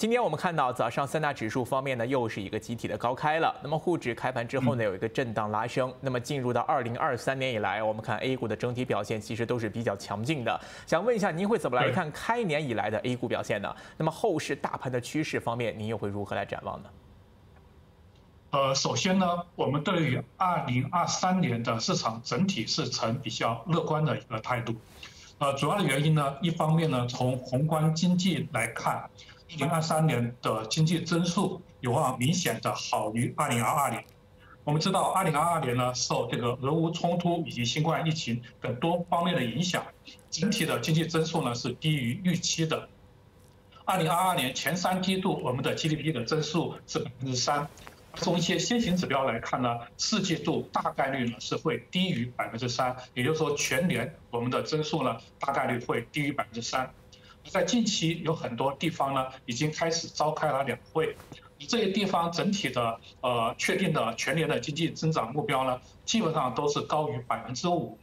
今天我们看到早上三大指数方面呢，又是一个集体的高开了。那么沪指开盘之后呢，有一个震荡拉升。那么进入到二零二三年以来，我们看 A 股的整体表现其实都是比较强劲的。想问一下，您会怎么来看开年以来的 A 股表现呢？那么后市大盘的趋势方面，您又会如何来展望呢？呃，首先呢，我们对于二零二三年的市场整体是呈比较乐观的一个态度。呃，主要的原因呢，一方面呢，从宏观经济来看。二零二三年的经济增速有望明显的好于二零二二年。我们知道，二零二二年呢，受这个俄乌冲突以及新冠疫情等多方面的影响，整体的经济增速呢是低于预期的。二零二二年前三季度，我们的 GDP 的增速是百分之三。从一些先行指标来看呢，四季度大概率呢是会低于百分之三，也就是说全年我们的增速呢大概率会低于百分之三。在近期有很多地方呢，已经开始召开了两会，这些地方整体的呃确定的全年的经济增长目标呢，基本上都是高于百分之五。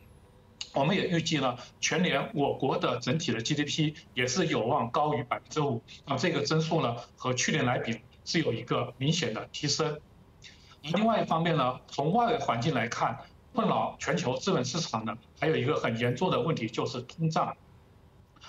我们也预计呢，全年我国的整体的 GDP 也是有望高于百分之五。那这个增速呢，和去年来比是有一个明显的提升。另外一方面呢，从外围环境来看，困扰全球资本市场呢，还有一个很严重的问题就是通胀。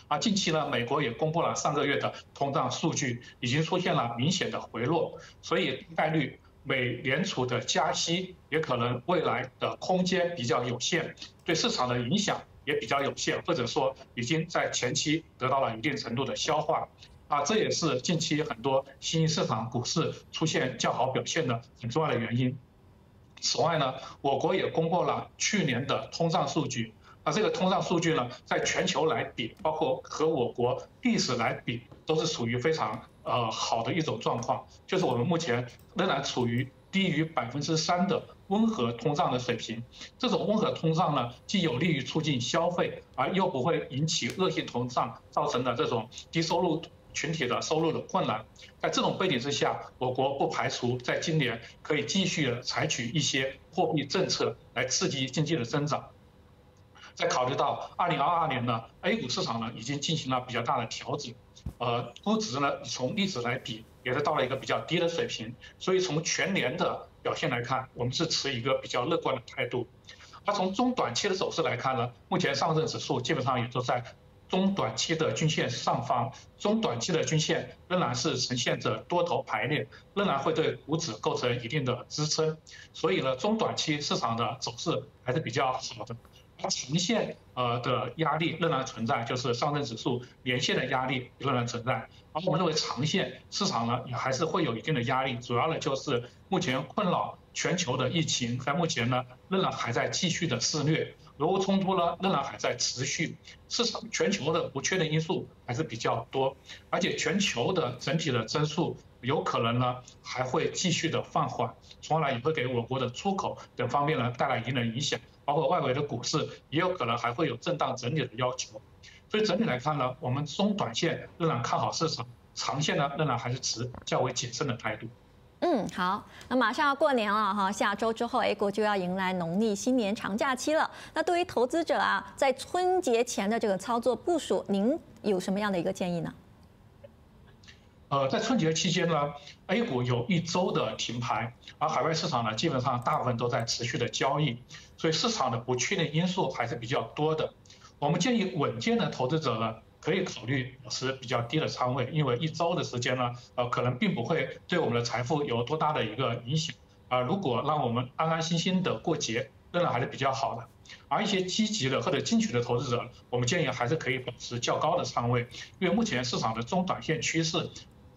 而近期呢，美国也公布了上个月的通胀数据，已经出现了明显的回落，所以概率美联储的加息也可能未来的空间比较有限，对市场的影响也比较有限，或者说已经在前期得到了一定程度的消化，啊，这也是近期很多新兴市场股市出现较好表现的很重要的原因。此外呢，我国也公布了去年的通胀数据。那这个通胀数据呢，在全球来比，包括和我国历史来比，都是属于非常呃好的一种状况。就是我们目前仍然处于低于百分之三的温和通胀的水平。这种温和通胀呢，既有利于促进消费，而又不会引起恶性通胀造成的这种低收入群体的收入的困难。在这种背景之下，我国不排除在今年可以继续采取一些货币政策来刺激经济的增长。再考虑到二零二二年呢，A 股市场呢已经进行了比较大的调整，呃，估值呢从历史来比也是到了一个比较低的水平，所以从全年的表现来看，我们是持一个比较乐观的态度。而从中短期的走势来看呢，目前上证指数基本上也都在中短期的均线上方，中短期的均线仍然是呈现着多头排列，仍然会对股指构成一定的支撑，所以呢，中短期市场的走势还是比较好的。它长线呃的压力仍然存在，就是上证指数连线的压力仍然存在。而我们认为长线市场呢也还是会有一定的压力，主要呢就是目前困扰全球的疫情在目前呢仍然还在继续的肆虐，俄乌冲突呢仍然还在持续，市场全球的不确定因素还是比较多，而且全球的整体的增速有可能呢还会继续的放缓，从而呢也会给我国的出口等方面呢带来一定的影响。包括外围的股市也有可能还会有震荡整理的要求，所以整体来看呢，我们中短线仍然看好市场，长线呢仍然还是持较为谨慎的态度。嗯，好，那马上要过年了哈，下周之后 A 股就要迎来农历新年长假期了。那对于投资者啊，在春节前的这个操作部署，您有什么样的一个建议呢？呃，在春节期间呢，A 股有一周的停牌，而海外市场呢，基本上大部分都在持续的交易，所以市场的不确定因素还是比较多的。我们建议稳健的投资者呢，可以考虑持比较低的仓位，因为一周的时间呢，呃，可能并不会对我们的财富有多大的一个影响。啊，如果让我们安安心心的过节，仍然还是比较好的。而一些积极的或者进取的投资者，我们建议还是可以保持较高的仓位，因为目前市场的中短线趋势。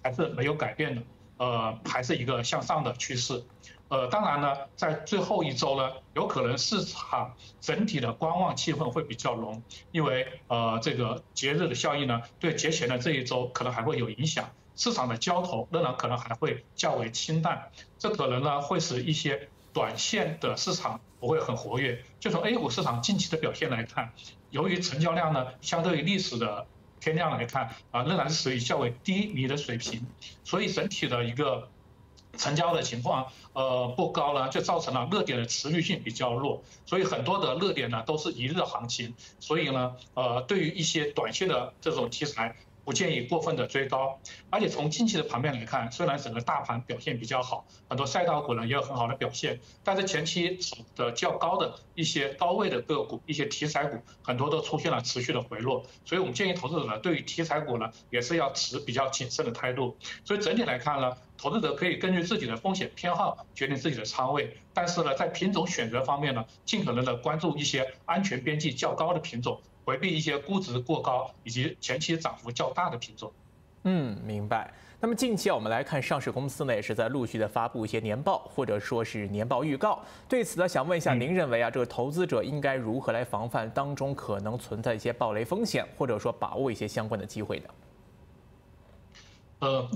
还是没有改变的，呃，还是一个向上的趋势，呃，当然呢，在最后一周呢，有可能市场整体的观望气氛会比较浓，因为呃，这个节日的效应呢，对节前的这一周可能还会有影响，市场的交投仍然可能还会较为清淡，这可能呢会使一些短线的市场不会很活跃。就从 A 股市场近期的表现来看，由于成交量呢相对于历史的。天量来看啊，仍然是属于较为低迷的水平，所以整体的一个成交的情况呃不高呢，就造成了热点的持续性比较弱，所以很多的热点呢都是一日行情，所以呢呃对于一些短线的这种题材不建议过分的追高。而且从近期的盘面来看，虽然整个大盘表现比较好，很多赛道股呢也有很好的表现，但是前期的较高的一些高位的个股、一些题材股，很多都出现了持续的回落。所以我们建议投资者呢，对于题材股呢，也是要持比较谨慎的态度。所以整体来看呢，投资者可以根据自己的风险偏好决定自己的仓位，但是呢，在品种选择方面呢，尽可能的关注一些安全边际较高的品种。回避一些估值过高以及前期涨幅较大的品种。嗯，明白。那么近期啊，我们来看上市公司呢，也是在陆续的发布一些年报或者说是年报预告。对此呢，想问一下，您认为啊，这个投资者应该如何来防范当中可能存在一些暴雷风险，或者说把握一些相关的机会呢？呃。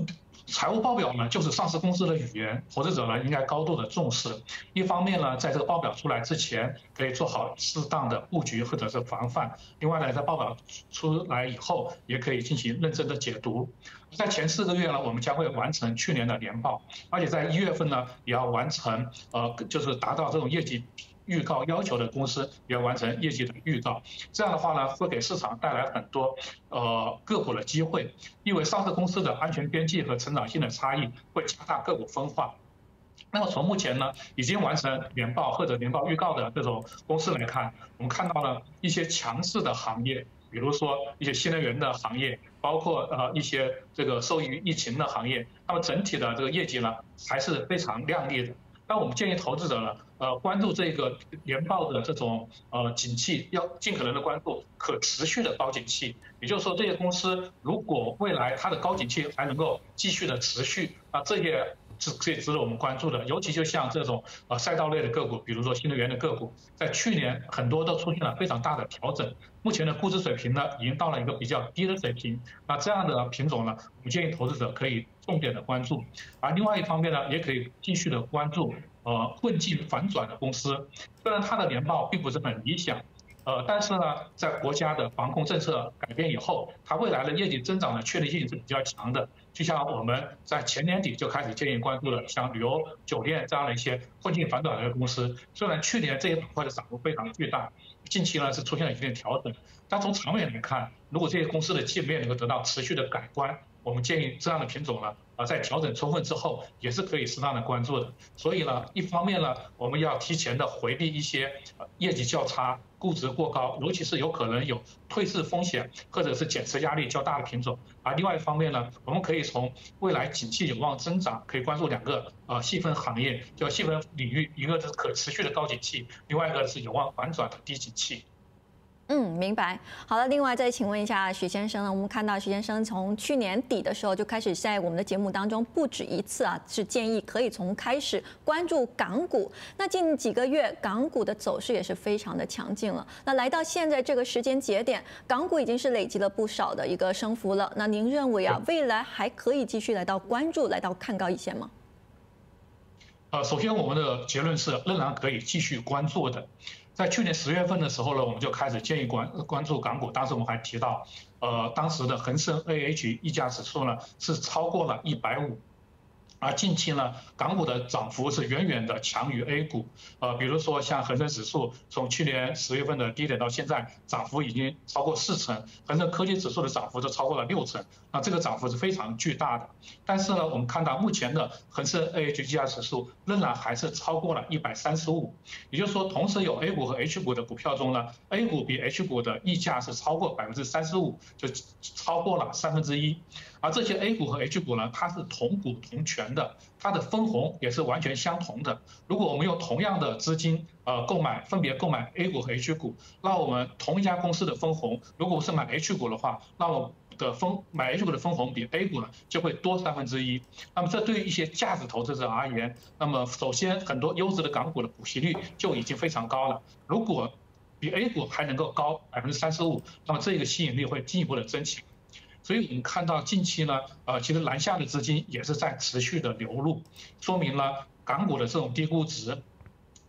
财务报表呢，就是上市公司的语言，投资者呢应该高度的重视。一方面呢，在这个报表出来之前，可以做好适当的布局或者是防范；另外呢，在报表出来以后，也可以进行认真的解读。在前四个月呢，我们将会完成去年的年报，而且在一月份呢，也要完成，呃，就是达到这种业绩。预告要求的公司也要完成业绩的预告，这样的话呢，会给市场带来很多呃个股的机会，因为上市公司的安全边际和成长性的差异会加大个股分化。那么从目前呢已经完成年报或者年报预告的这种公司来看，我们看到了一些强势的行业，比如说一些新能源的行业，包括呃一些这个受益于疫情的行业，那么整体的这个业绩呢还是非常亮丽的。那我们建议投资者呢，呃，关注这个年报的这种呃景气，要尽可能的关注可持续的高景气。也就是说，这些公司如果未来它的高景气还能够继续的持续，啊，这些。是可以值得我们关注的，尤其就像这种呃赛道类的个股，比如说新能源的个股，在去年很多都出现了非常大的调整，目前的估值水平呢已经到了一个比较低的水平，那这样的品种呢，我们建议投资者可以重点的关注，而另外一方面呢，也可以继续的关注呃混迹反转的公司，虽然它的年报并不是很理想。呃，但是呢，在国家的防控政策改变以后，它未来的业绩增长的确定性是比较强的。就像我们在前年底就开始建议关注的，像旅游、酒店这样的一些混进反转的公司，虽然去年这些板块的涨幅非常巨大，近期呢是出现了一定调整，但从长远来看，如果这些公司的基本面能够得到持续的改观，我们建议这样的品种呢，啊，在调整充分之后，也是可以适当的关注的。所以呢，一方面呢，我们要提前的回避一些业绩较差。估值过高，尤其是有可能有退市风险或者是减持压力较大的品种。而另外一方面呢，我们可以从未来景气有望增长，可以关注两个呃细分行业，叫细分领域，一个是可持续的高景气，另外一个是有望反转的低景气。嗯，明白。好了，另外再请问一下许先生呢？我们看到许先生从去年底的时候就开始在我们的节目当中不止一次啊，是建议可以从开始关注港股。那近几个月港股的走势也是非常的强劲了。那来到现在这个时间节点，港股已经是累积了不少的一个升幅了。那您认为啊，未来还可以继续来到关注，来到看高一线吗？呃，首先我们的结论是仍然可以继续关注的。在去年十月份的时候呢，我们就开始建议关关注港股。当时我们还提到，呃，当时的恒生 A H 溢价指数呢是超过了一百五。而近期呢，港股的涨幅是远远的强于 A 股，呃，比如说像恒生指数，从去年十月份的低点到现在，涨幅已经超过四成，恒生科技指数的涨幅都超过了六成，那这个涨幅是非常巨大的。但是呢，我们看到目前的恒生 A H G R 指数仍然还是超过了一百三十五，也就是说，同时有 A 股和 H 股的股票中呢，A 股比 H 股的溢价是超过百分之三十五，就超过了三分之一。而这些 A 股和 H 股呢，它是同股同权的，它的分红也是完全相同的。如果我们用同样的资金，呃，购买分别购买 A 股和 H 股，那我们同一家公司的分红，如果是买 H 股的话，那我的分买 H 股的分红比 A 股呢就会多三分之一。那么这对于一些价值投资者而言，那么首先很多优质的港股的股息率就已经非常高了。如果比 A 股还能够高百分之三十五，那么这个吸引力会进一步的增强。所以我们看到近期呢，呃，其实南下的资金也是在持续的流入，说明了港股的这种低估值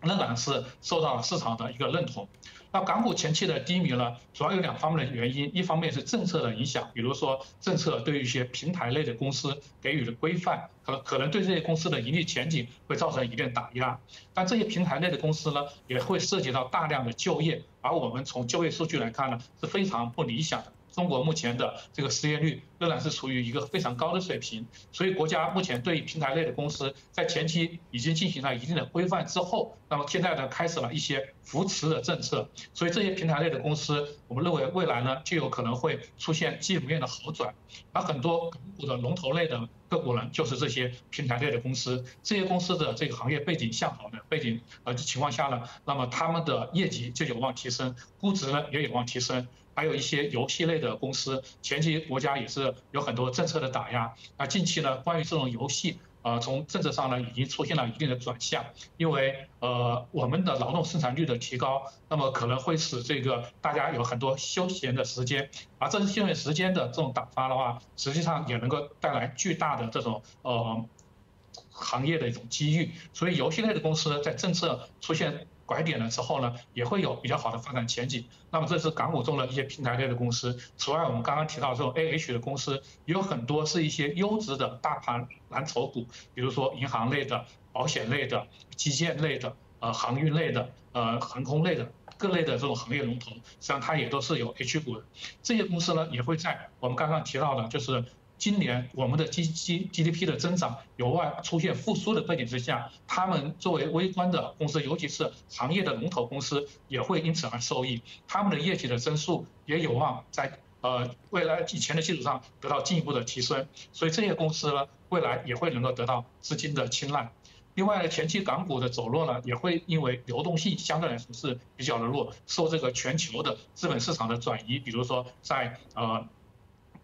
仍然是受到了市场的一个认同。那港股前期的低迷呢，主要有两方面的原因，一方面是政策的影响，比如说政策对于一些平台类的公司给予的规范，可可能对这些公司的盈利前景会造成一定打压。但这些平台类的公司呢，也会涉及到大量的就业，而我们从就业数据来看呢，是非常不理想的。中国目前的这个失业率仍然是处于一个非常高的水平。所以国家目前对平台类的公司在前期已经进行了一定的规范之后，那么现在呢开始了一些扶持的政策。所以这些平台类的公司，我们认为未来呢就有可能会出现基本面的好转。而很多港股的龙头类的个股呢，就是这些平台类的公司。这些公司的这个行业背景向好的背景呃情况下呢，那么他们的业绩就有望提升，估值呢也有望提升。还有一些游戏类的公司，前期国家也是有很多政策的打压。那近期呢，关于这种游戏，呃，从政策上呢，已经出现了一定的转向。因为呃，我们的劳动生产率的提高，那么可能会使这个大家有很多休闲的时间。而这些休闲时间的这种打发的话，实际上也能够带来巨大的这种呃行业的一种机遇。所以游戏类的公司在政策出现。拐点了之后呢，也会有比较好的发展前景。那么这是港股中的一些平台类的公司。此外，我们刚刚提到这种 A H 的公司，有很多是一些优质的大盘蓝筹股，比如说银行类的、保险类的、基建类的、呃航运类的、呃航空类的各类的这种行业龙头，实际上它也都是有 H 股的。这些公司呢，也会在我们刚刚提到的，就是。今年我们的 G G G D P 的增长有望出现复苏的背景之下，他们作为微观的公司，尤其是行业的龙头公司，也会因此而受益。他们的业绩的增速也有望在呃未来以前的基础上得到进一步的提升。所以这些公司呢，未来也会能够得到资金的青睐。另外呢，前期港股的走弱呢，也会因为流动性相对来说是比较的弱，受这个全球的资本市场的转移，比如说在呃。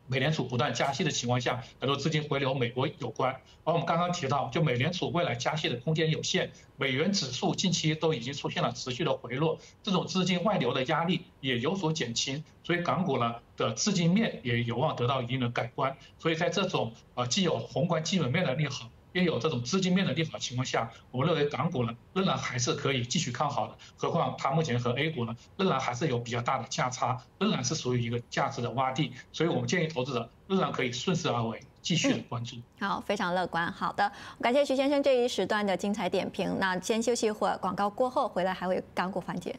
美联储不断加息的情况下，很多资金回流美国有关。而我们刚刚提到，就美联储未来加息的空间有限，美元指数近期都已经出现了持续的回落，这种资金外流的压力也有所减轻，所以港股呢的资金面也有望得到一定的改观。所以在这种呃既有宏观基本面的利好。也有这种资金面的利好情况下，我认为港股呢仍然还是可以继续看好的。何况它目前和 A 股呢仍然还是有比较大的价差，仍然是属于一个价值的洼地。所以我们建议投资者仍然可以顺势而为，继续的关注。好，非常乐观。好的，感谢徐先生这一时段的精彩点评。那先休息一会儿，广告过后回来还会港股环节。